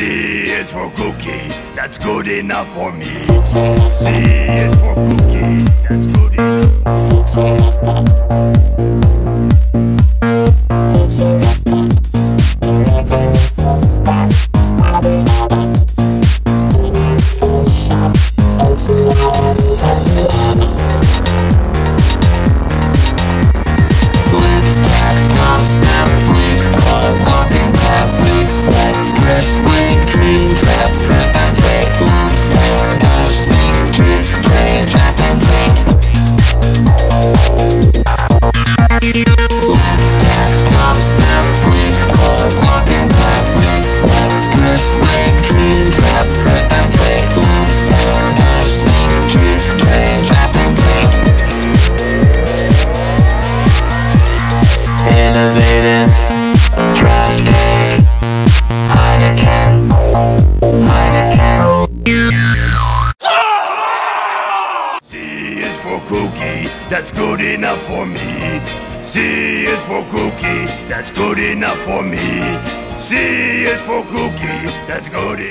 C is for cookie, that's good enough for me. C is for cookie, that's good enough. Futuristic. Futuristic. Delivery system. Cybernetic. Inefficient. H-E-I-N-E-K-E-N. Link, team, tap, set, as wake, launch, dash, dash, drip, drain, draft and. Heineken. Heineken. C is for cookie, that's good enough for me. C is for cookie, that's good enough for me. C is for cookie, that's good enough.